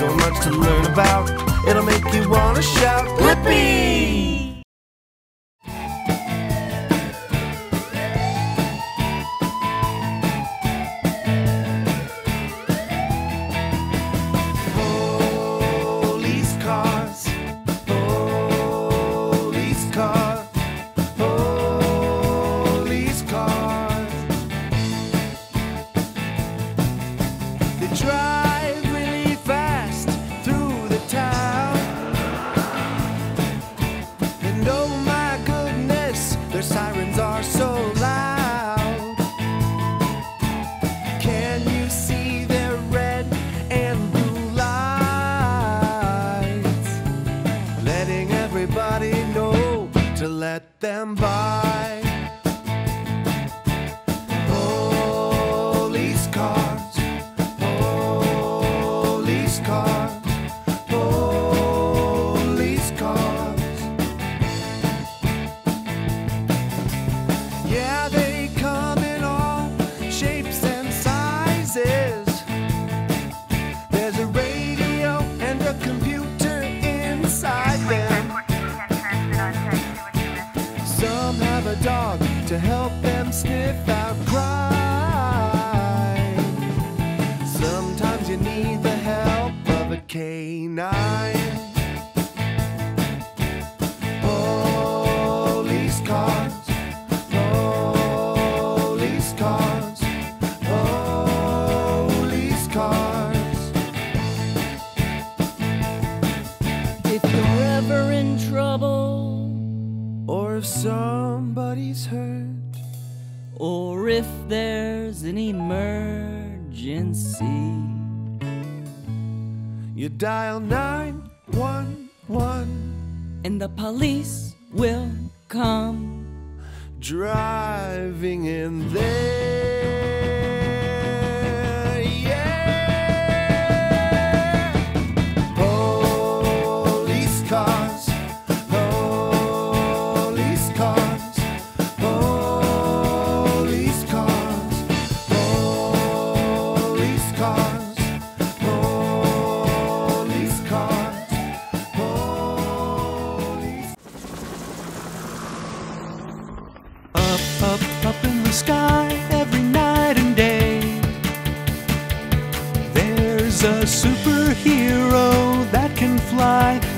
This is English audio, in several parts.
so much to learn about. It'll make you wanna shout, Blippi! if somebody's hurt or if there's an emergency. You dial 911 and the police will come driving in there. lie.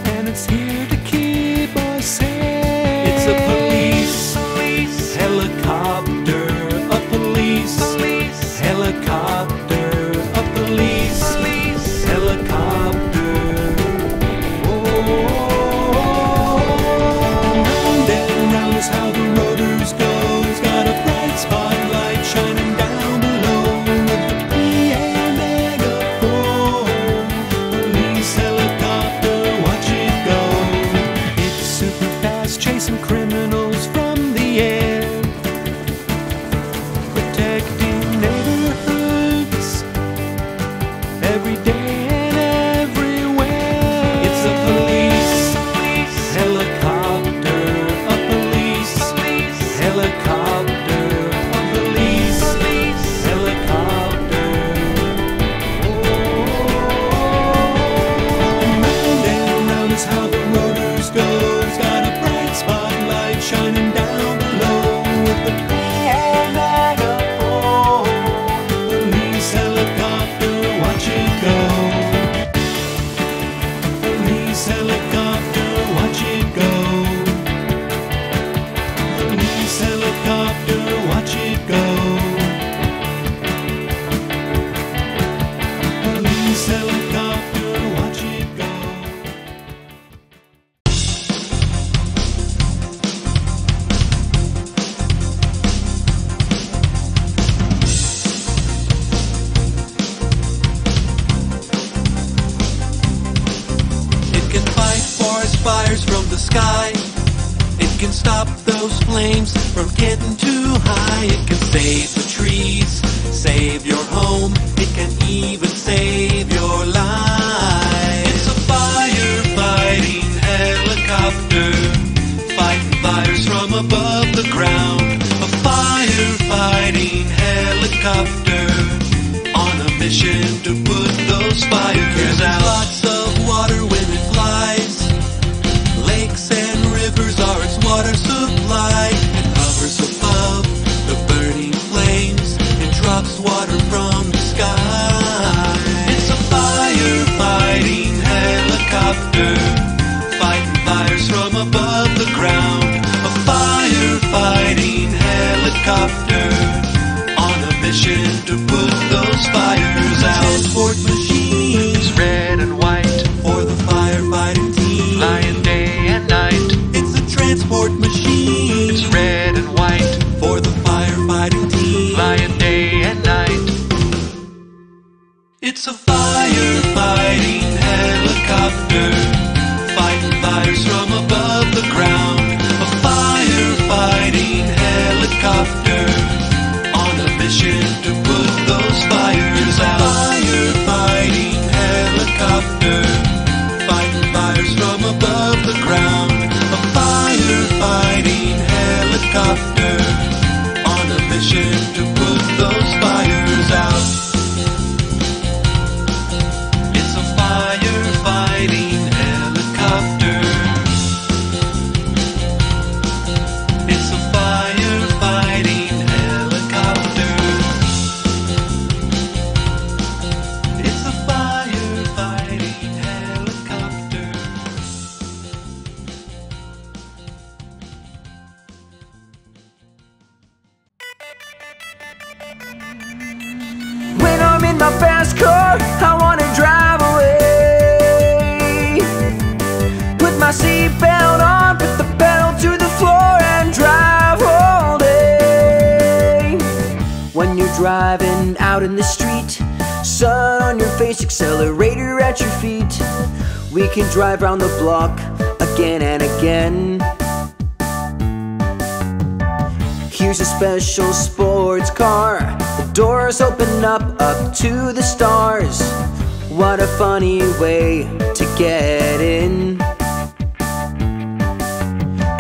Way to get in.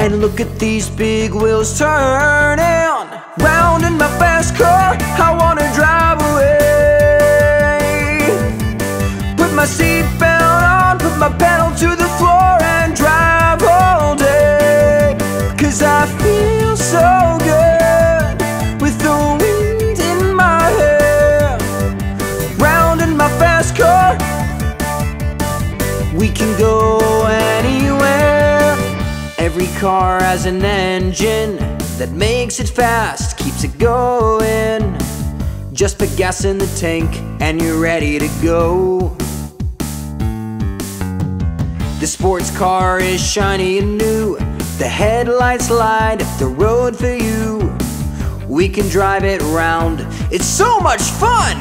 And look at these big wheels turning round in my fast car. I wanna drive away. Put my seatbelt on, put my pedal car has an engine that makes it fast, keeps it going. Just put gas in the tank and you're ready to go. The sports car is shiny and new. The headlights light up the road for you. We can drive it round. It's so much fun!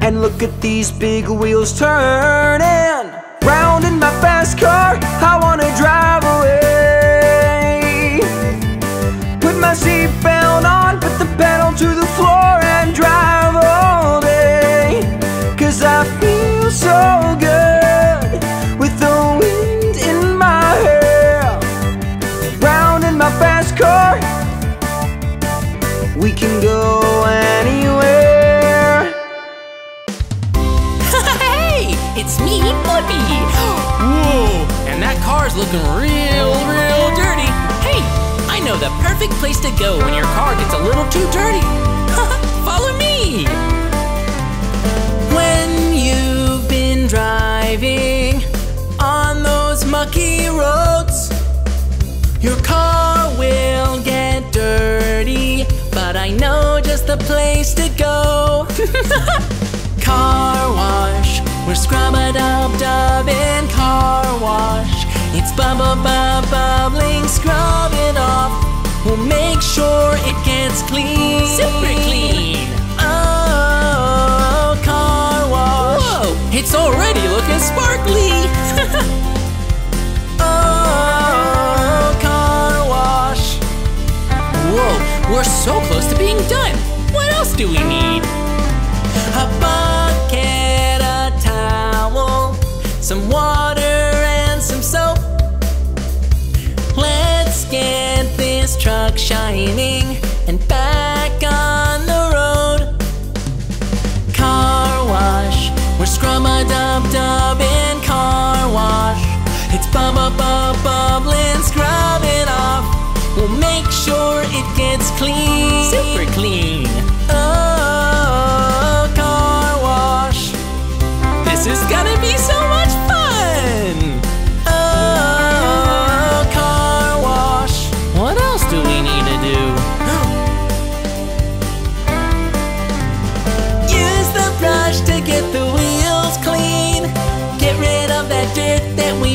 And look at these big wheels turning round in my fast car. I wanna drive away. Put my seatbelt on, put the pedal to the floor, and drive all day. Cause I feel so good with the wind in my hair. Round in my fast car, we can car's looking real, real dirty. Hey, I know the perfect place to go when your car gets a little too dirty. Follow me. When you've been driving on those mucky roads, your car will get dirty, but I know just the place to go. car wash, we're scrub a dub dub in car bubble bub bubbling, scrub it off. We'll make sure it gets clean. Super clean. Oh, car wash. Whoa, it's already looking sparkly. oh, car wash. Whoa, we're so close to being done. What else do we need? A bucket, a towel, some water, shining and back on the road. Car wash, we're scrum a dub dub in car wash. It's bub bub bubbling, scrubbing off. We'll make sure it gets clean, super clean. Oh, car wash. This is gonna be so.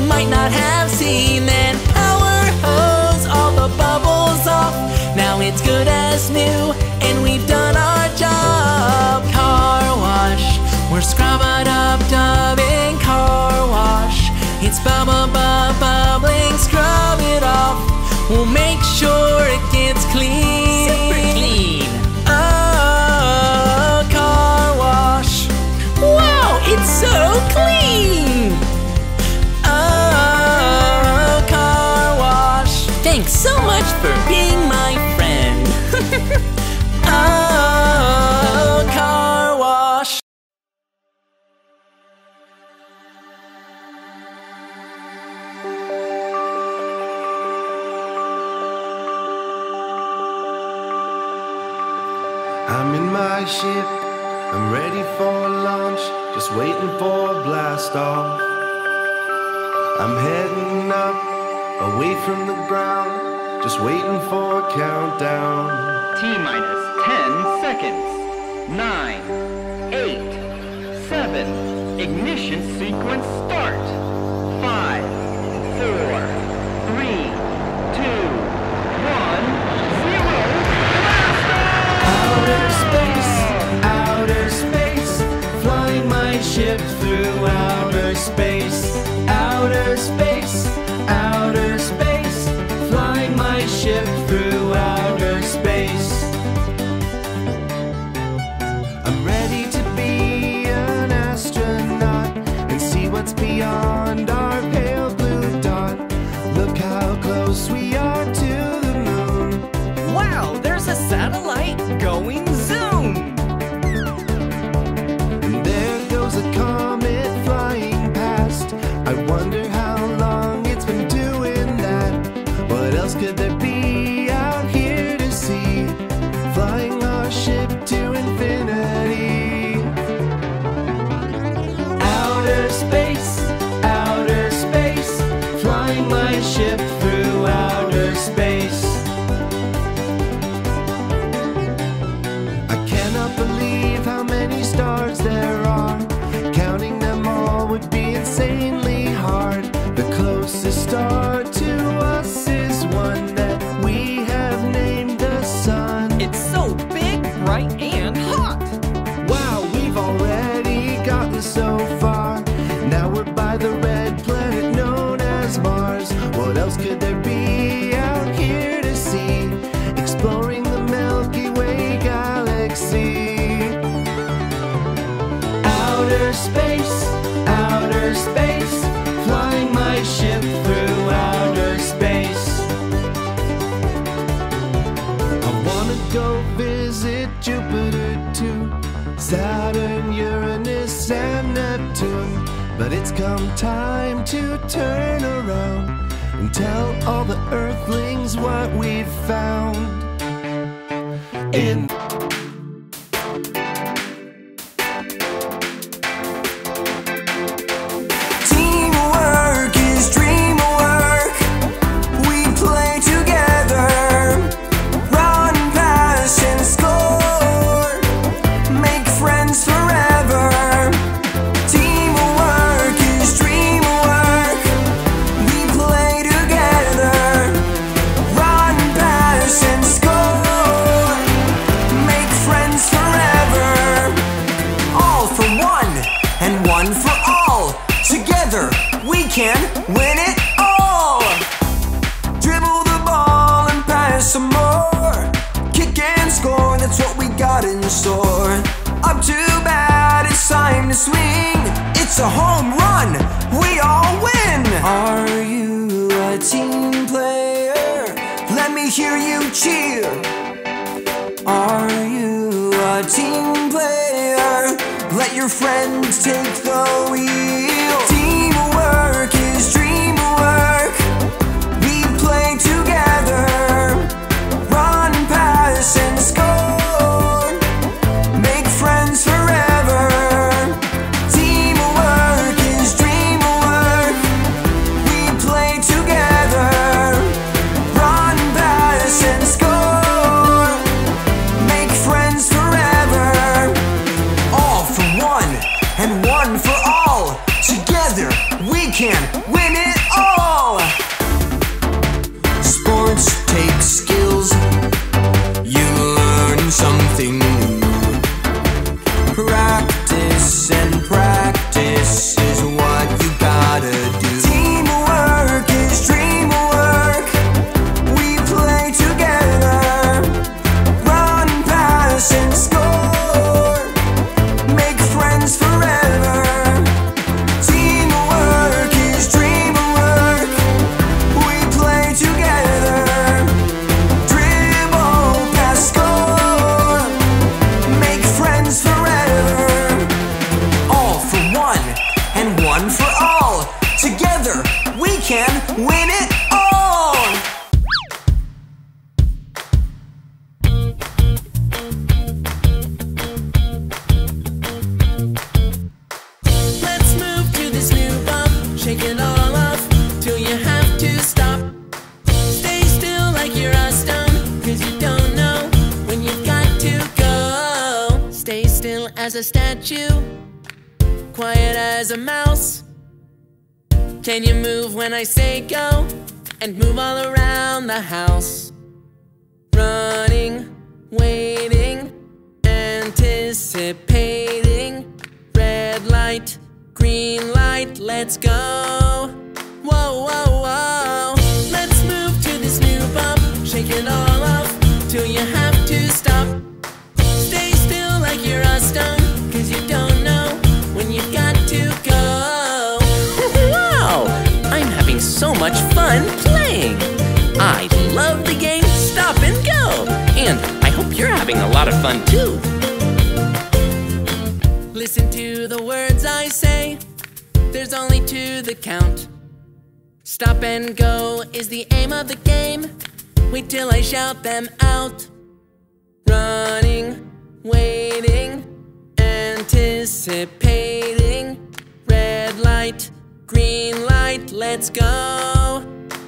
might not have seen. Then power hose all the bubbles off. Now it's good as new, and we've done our job. Car wash, we're scrubba up dubbing car wash. It's bubba bub bubbling, scrub it off. We'll make sure it gets clean. Super clean. Oh, car wash. Wow, it's so clean. so away from the ground, just waiting for a countdown. T minus 10 seconds. 9, 8, 7. Ignition sequence start. 5, 4, Tell all the earthlings what we've found. hear you cheer. Are you a team player? Let your friends take the lead. As a statue, quiet as a mouse. Can you move when I say go? And move all around the house. Running, waiting, anticipating. Red light, green light, let's go. So much fun playing. I love the game Stop and Go. And I hope you're having a lot of fun too. Listen to the words I say. There's only two that count. Stop and go is the aim of the game. Wait till I shout them out. Running, waiting, anticipating. Red light, green light, let's go.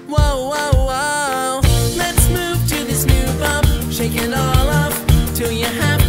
Whoa, whoa, whoa. Let's move to this new bump. Shake it all off till you have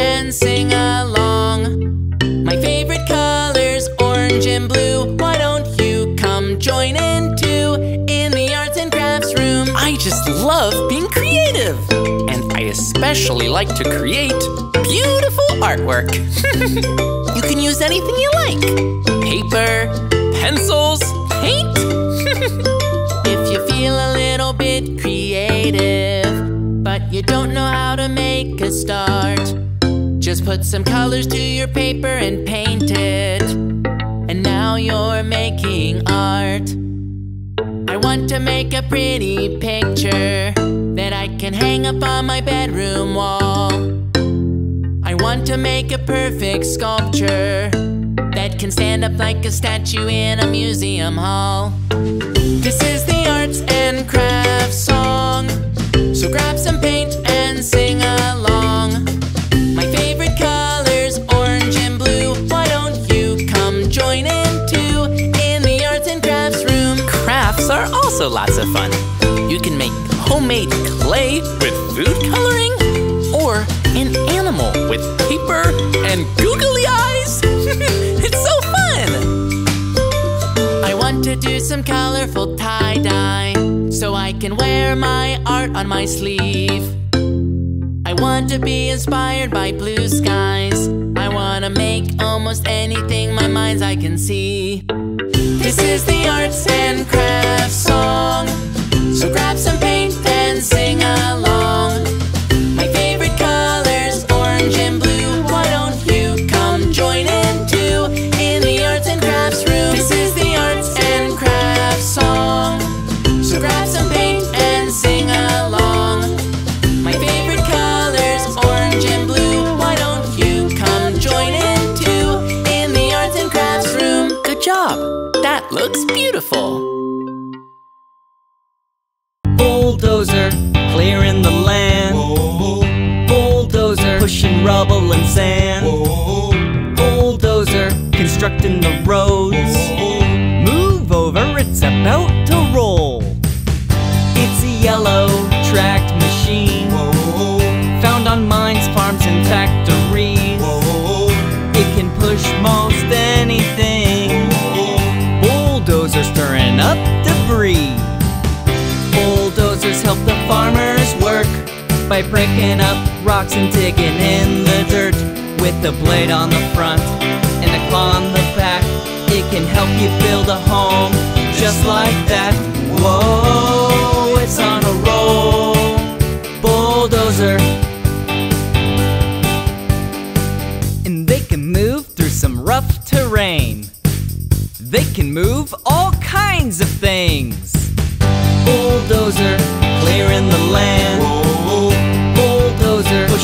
and sing along. My favorite colors, orange and blue. Why don't you come join in too in the arts and crafts room? I just love being creative. And I especially like to create beautiful artwork. you can use anything you like paper, pencils, paint. If you feel a little bit creative, but you don't know how to make a start, just put some colors to your paper and paint it. And now you're making art. I want to make a pretty picture that I can hang up on my bedroom wall. I want to make a perfect sculpture that can stand up like a statue in a museum hall. This is the arts and crafts song. So grab some paint and sing along. Also lots of fun. You can make homemade clay with food coloring, or an animal with paper and googly eyes. it's so fun! I want to do some colorful tie dye so I can wear my art on my sleeve. I want to be inspired by blue skies. I want to make almost anything my mind's eye can see. This is the arts and crafts song. So grab some paint and sing along. Clearing the land. Bulldozer pushing rubble and sand. Bulldozer constructing the roads. By breaking up rocks and digging in the dirt. With the blade on the front and a claw on the back, it can help you build a home just like that. Whoa, it's on a roll. Bulldozer. And they can move through some rough terrain. They can move all kinds of things. Bulldozer clearing the land. Bulldozer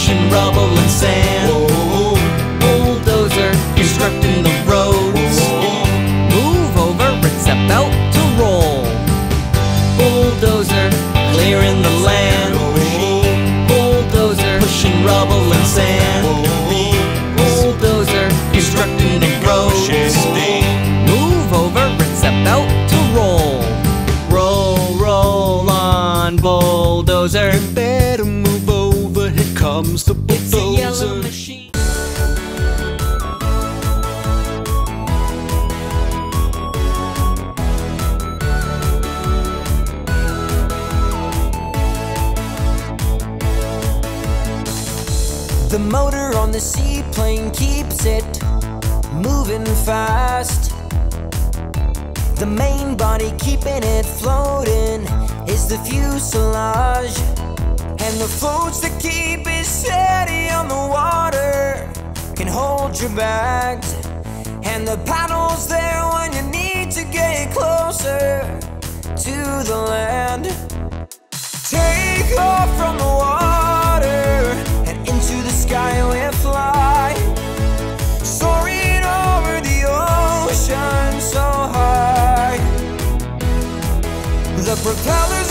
pushing rubble and sand. Bulldozer constructing the roads. Move over, it's about to roll. Bulldozer clearing the land. Bulldozer pushing rubble and sand. Bulldozer constructing the roads. Move over, it's about to roll. Roll, roll on, bulldozer. Comes the It's a yellow bulldozer. machine. The motor on the seaplane keeps it moving fast. The main body keeping it floating is the fuselage. And the floats that keep it steady on the water can hold your bags. And the paddles there when you need to get closer to the land. Take off from the water and into the sky we fly. Soaring over the ocean so high. The propellers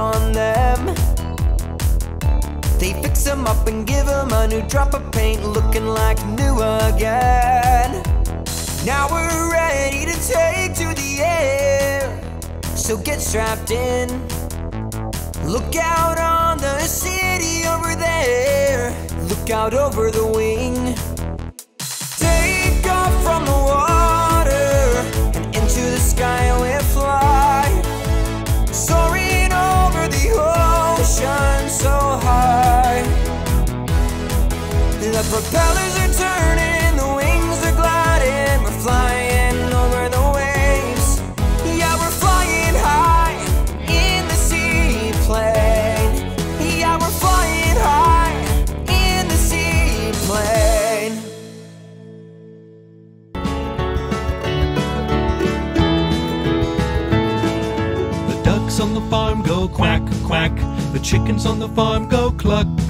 on them. They fix them up and give them a new drop of paint, looking like new again. Now we're ready to take to the air, so get strapped in. Look out on the city over there, look out over the wing. Take off from the water and into the sky we fly. Soaring over the ocean so high. The propellers are turning,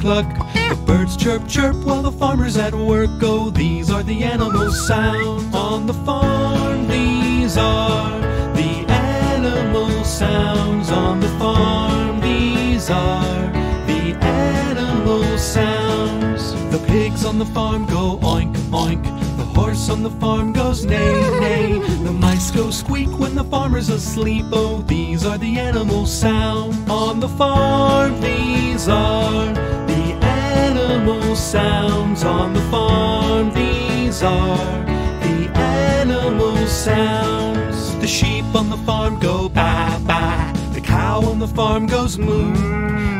cluck. The birds chirp, chirp while the farmer's at work. Oh, these are the animal sounds on the farm. These are the animal sounds on the farm. These are the animal sounds. The pigs on the farm go oink, oink. The horse on the farm goes neigh, neigh. The mice go squeak when the farmer's asleep. Oh, these are the animal sounds on the farm. These are animal sounds on the farm. These are the animal sounds. The sheep on the farm go baa baa. The cow on the farm goes moo.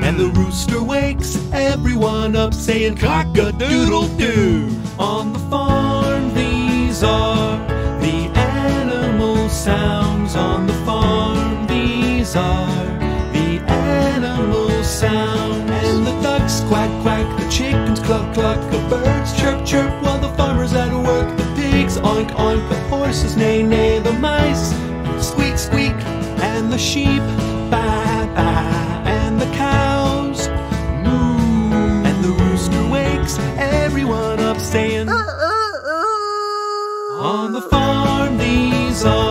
And the rooster wakes everyone up saying cock a doodle doo. On the farm, these are the animal sounds. On the farm, these are the animal sounds. And the ducks quack chickens cluck cluck, the birds chirp chirp while the farmer's at work. The pigs oink oink, the horses neigh neigh, the mice squeak squeak, and the sheep baa baa, and the cows moo, and the rooster wakes everyone up saying. Uh, uh, uh. On the farm, these are.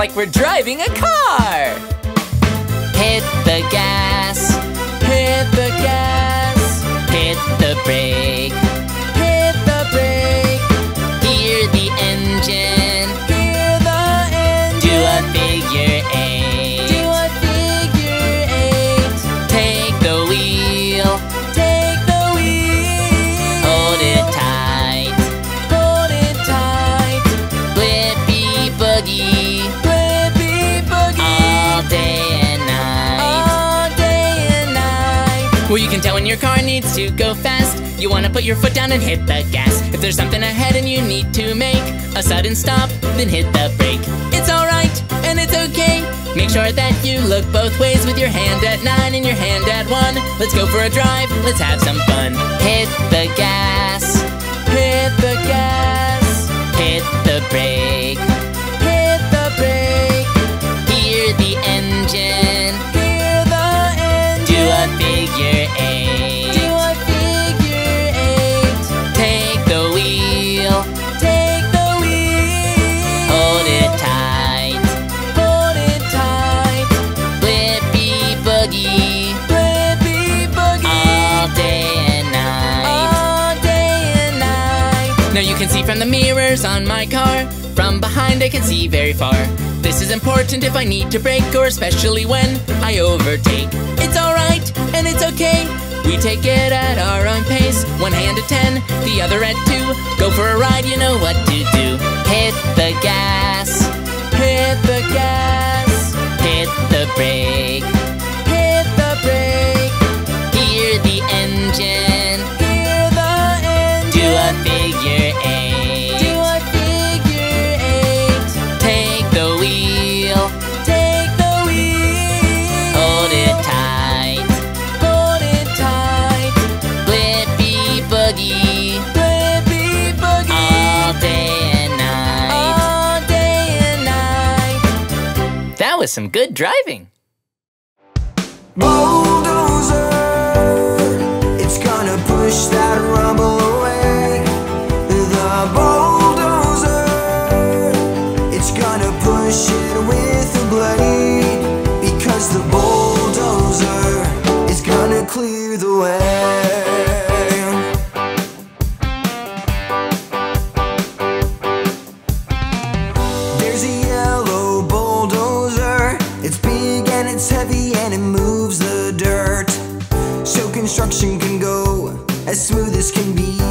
Like we're driving a car! Your car needs to go fast. You wanna put your foot down and hit the gas. If there's something ahead and you need to make a sudden stop, then hit the brake. It's alright and it's okay. Make sure that you look both ways with your hand at nine and your hand at one. Let's go for a drive, let's have some fun. Hit the gas, hit the gas, hit the brake, hit the brake. Hear the engine, hear the. Do a figure see from the mirrors on my car. From behind I can see very far. This is important if I need to brake or especially when I overtake. It's alright and it's okay. We take it at our own pace. One hand at 10, the other at 2. Go for a ride, you know what to do. Hit the gas, hit the gas, hit the brake, some good driving. Bulldozer, smooth as can be.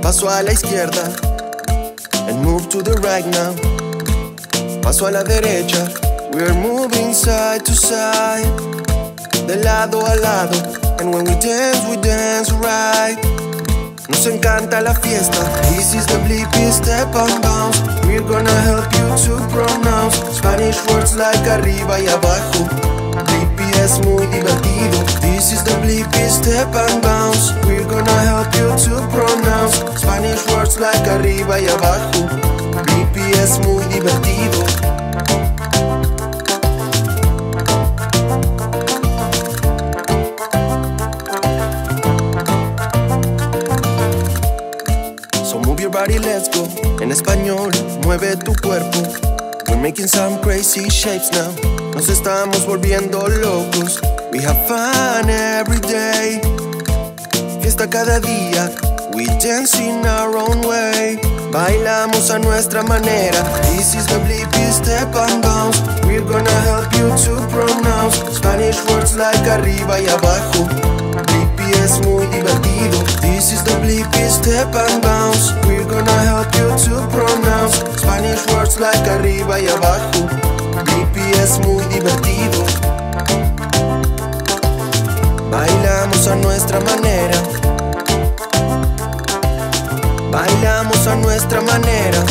Paso a la izquierda. And move to the right now, paso a la derecha. We're moving side to side, de lado a lado. And when we dance, we dance right. Nos encanta la fiesta. This is the Blippi Step and Bounce. We're gonna help you to pronounce Spanish words like arriba y abajo. Es muy divertido. This is the Blippi Step and Bounce. We're gonna help you to pronounce Spanish words like arriba y abajo. Blippi es muy divertido. So move your body, let's go. En español, mueve tu cuerpo. We're making some crazy shapes now. Nos estamos volviendo locos. We have fun every day. Fiesta cada día. We dance in our own way. Bailamos a nuestra manera. This is the Blippi Step and Bounce. We're gonna help you to pronounce Spanish words like arriba y abajo. Blippi es muy divertido. This is the Blippi Step and Bounce. We're gonna help you to pronounce Spanish words like arriba y abajo. Blippi es muy divertido. Bailamos a nuestra manera. Bailamos a nuestra manera.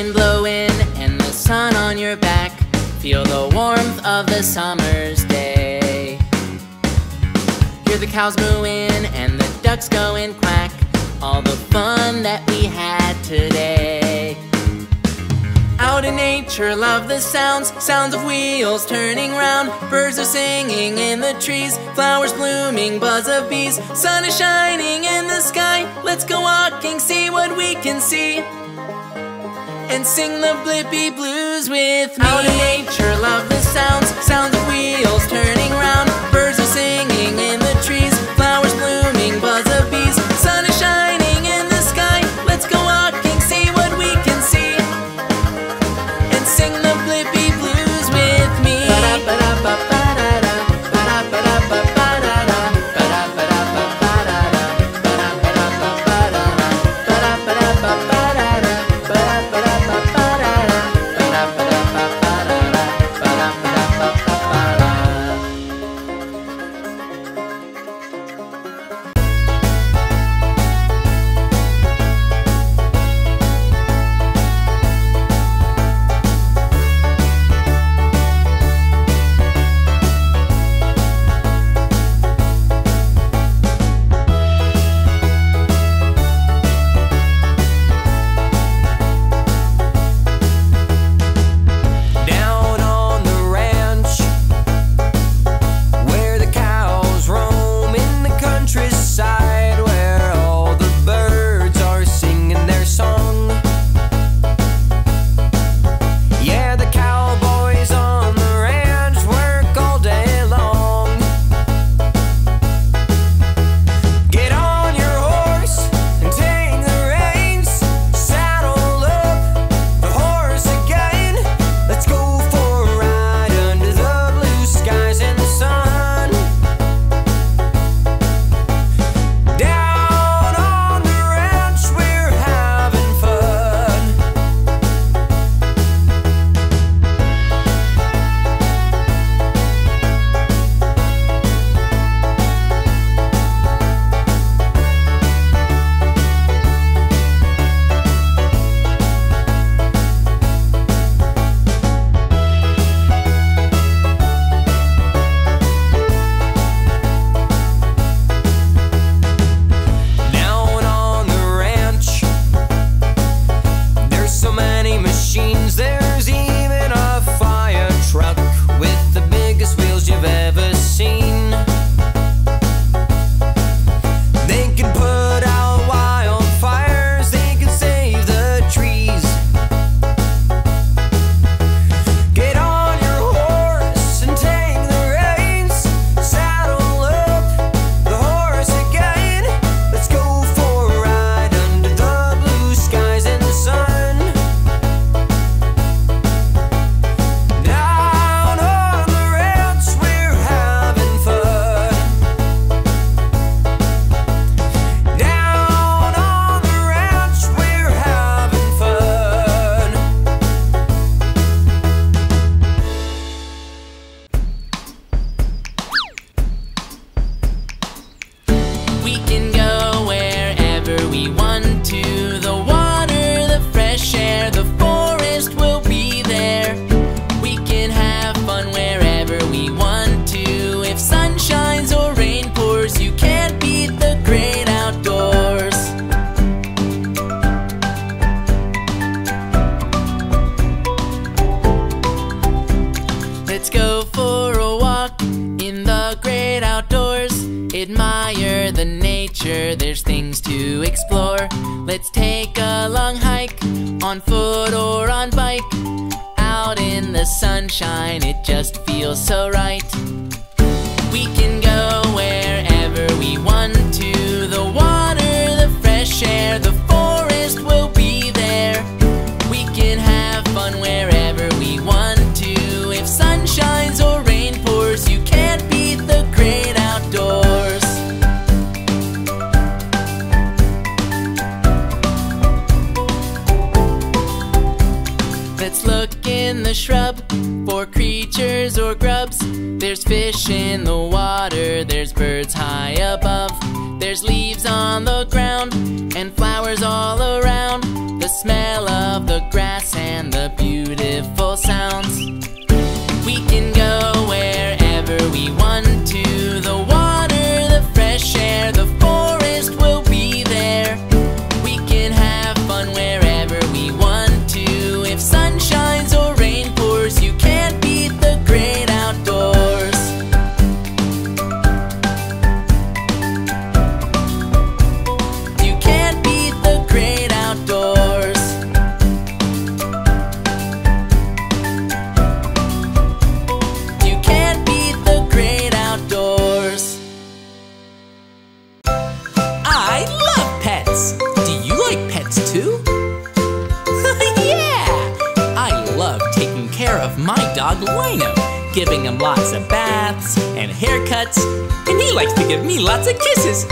wind blowing and the sun on your back. Feel the warmth of the summer's day. Hear the cows mooing and the ducks going quack. All the fun that we had today. Out in nature, love the sounds, sounds of wheels turning round. Birds are singing in the trees, flowers blooming, buzz of bees. Sun is shining in the sky. Let's go walking, see what we can see and sing the Blippi Blues with me. Out in nature, love the sounds, sound of wheels turning round. feels so right. fish in the water, there's birds high above. There's leaves on the ground and flowers all around. The smell of the grass and the beautiful sound. And he likes to give me lots of kisses.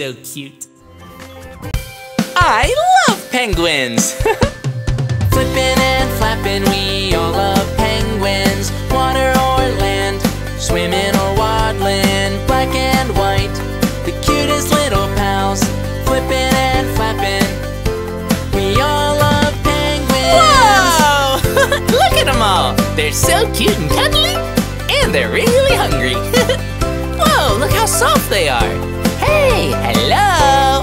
so cute. I love penguins! Flipping and flapping, we all love penguins. Water or land, swimming or waddling, black and white. The cutest little pals, flipping and flapping. We all love penguins. Whoa! Look at them all! They're so cute and cuddly, and they're really hungry. Whoa, look how soft they are! Hey, hello!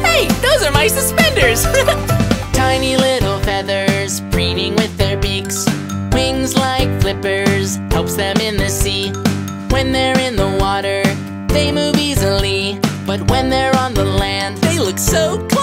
Hey, those are my suspenders! Tiny little feathers preening with their beaks Wings like flippers, helps them in the sea When they're in the water, they move easily But when they're on the land, they look so cool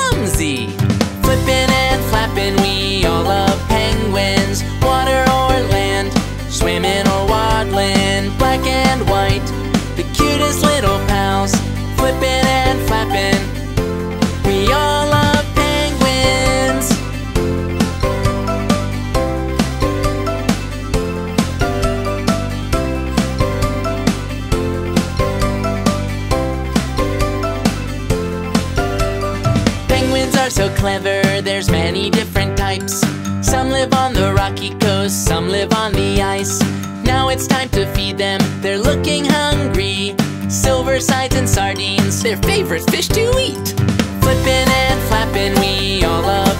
clever, there's many different types. Some live on the rocky coast, some live on the ice. Now it's time to feed them, they're looking hungry. Silver sides and sardines, their favorite fish to eat. Flippin' and flappin', we all love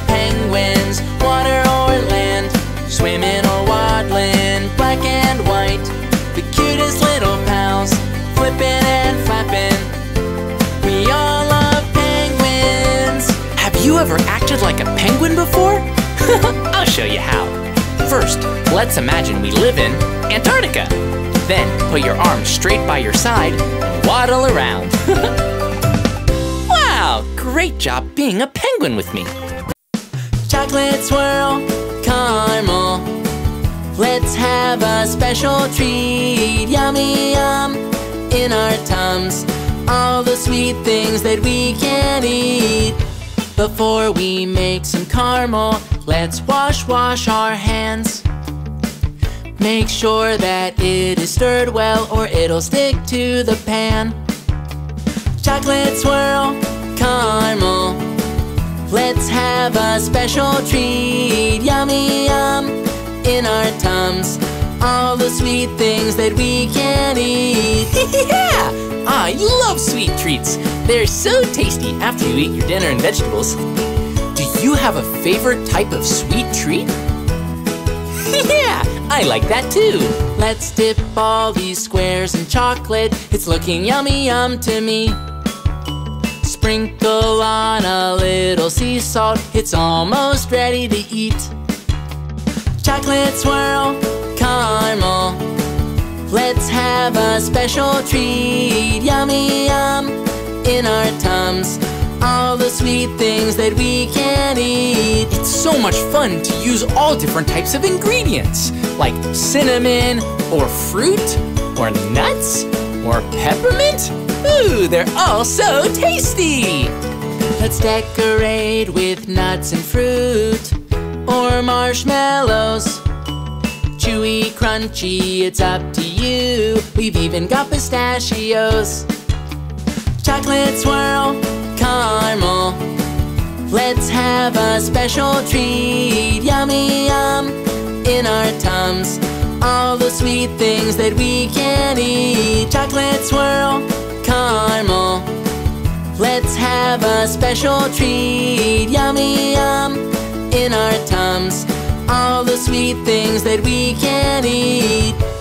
ever acted like a penguin before? I'll show you how. First, let's imagine we live in Antarctica. Then, put your arms straight by your side and waddle around. wow, great job being a penguin with me. Chocolate swirl, caramel. Let's have a special treat. Yummy yum in our tums. All the sweet things that we can eat. Before we make some caramel, let's wash, wash our hands. Make sure that it is stirred well or it'll stick to the pan. Chocolate swirl, caramel. Let's have a special treat. Yummy yum in our tums. All the sweet things that we can eat. yeah! Ah, I love sweet treats. They're so tasty after you eat your dinner and vegetables. Do you have a favorite type of sweet treat? yeah, I like that too. Let's dip all these squares in chocolate. It's looking yummy yum to me. Sprinkle on a little sea salt. It's almost ready to eat. Chocolate swirl, caramel. Let's have a special treat. Yummy yum in our tums. All the sweet things that we can eat. It's so much fun to use all different types of ingredients, like cinnamon, or fruit, or nuts, or peppermint. Ooh, they're all so tasty! Let's decorate with nuts and fruit or marshmallows. Chewy, crunchy, it's up to you. We've even got pistachios. Chocolate swirl, caramel. Let's have a special treat. Yummy yum in our tums. All the sweet things that we can eat. Chocolate swirl, caramel. Let's have a special treat. Yummy yum in our tums. All the sweet things that we can eat.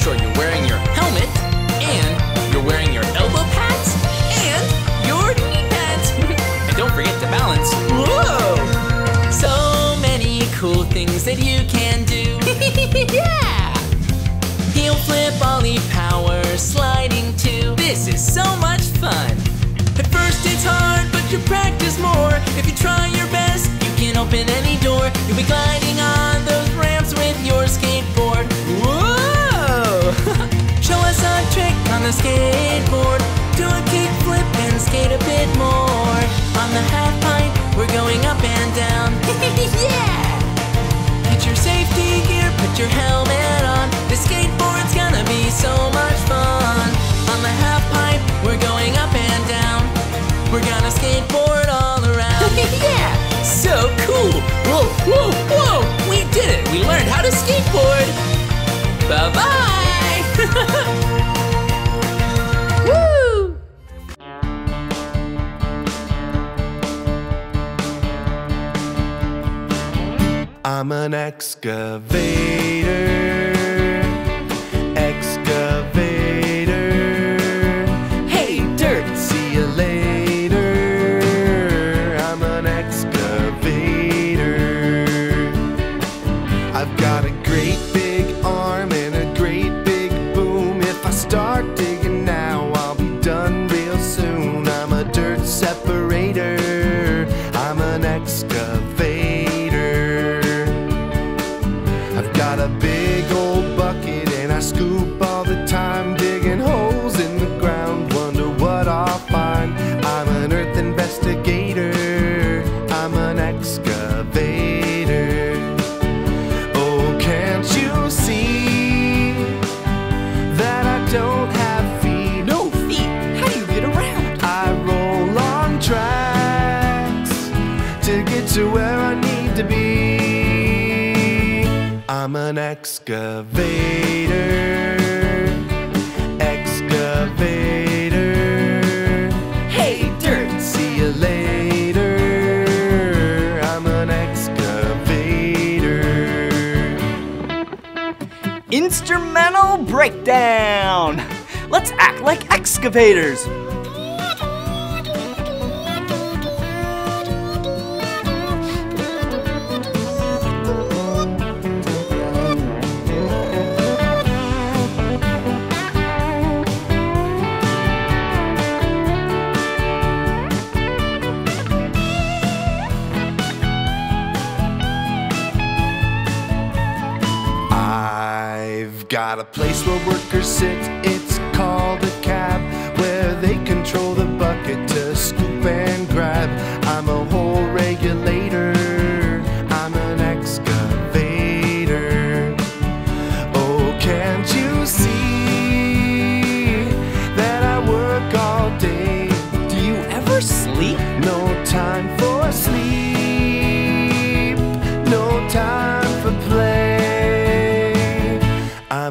Sure you're wearing your helmet and you're wearing your elbow pads and your knee pads. and don't forget to balance. Whoa! So many cool things that you can do. yeah! Heel flip, ollie power, sliding too. This is so much fun. At first it's hard, but you practice more. If you try your best, you can open any door. You'll be gliding on those ramps with your skateboard. Whoa! Show us a trick on the skateboard. Do a kick flip and skate a bit more. On the half pipe, we're going up and down. yeah! Get your safety gear, put your helmet on. The skateboard's gonna be so much fun. On the half pipe, we're going up and down. We're gonna skateboard all around. yeah! So cool! Whoa, whoa, whoa! We did it! We learned how to skateboard! Bye bye! I'm an excavator. An excavator. Excavator. Hey, dirt! See you later. I'm an excavator. Instrumental breakdown! Let's act like excavators!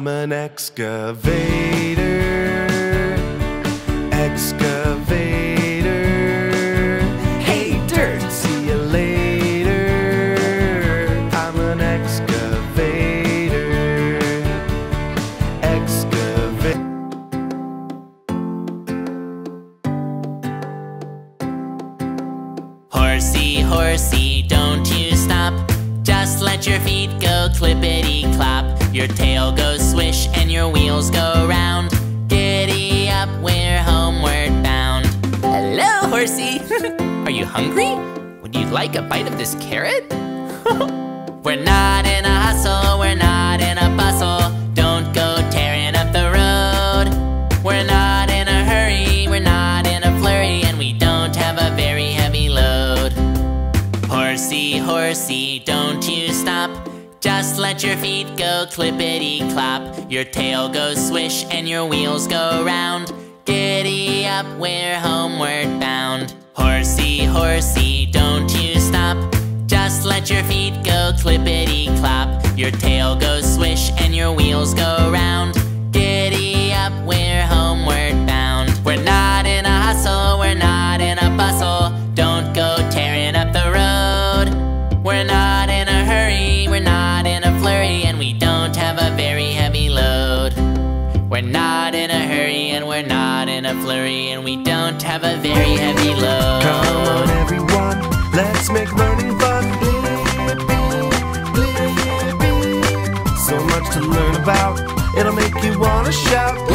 I'm an excavator, excavator. Hey, dirt! See you later. I'm an excavator, excavator. Horsey, horsey, don't you stop. Just let your feet go clippity clop. Your tail goes swish and your wheels go round. Giddy up, we're homeward bound. Hello, horsey! Are you hungry? Would you like a bite of this carrot? We're not Just let your feet go clippity clop. Your tail goes swish and your wheels go round. Giddy up, we're homeward bound. Horsey, horsey, don't you stop. Just let your feet go clippity clop. Your tail goes swish and your wheels go round. And we don't have a very heavy load. Come on, everyone, let's make learning fun. So much to learn about, it'll make you wanna shout!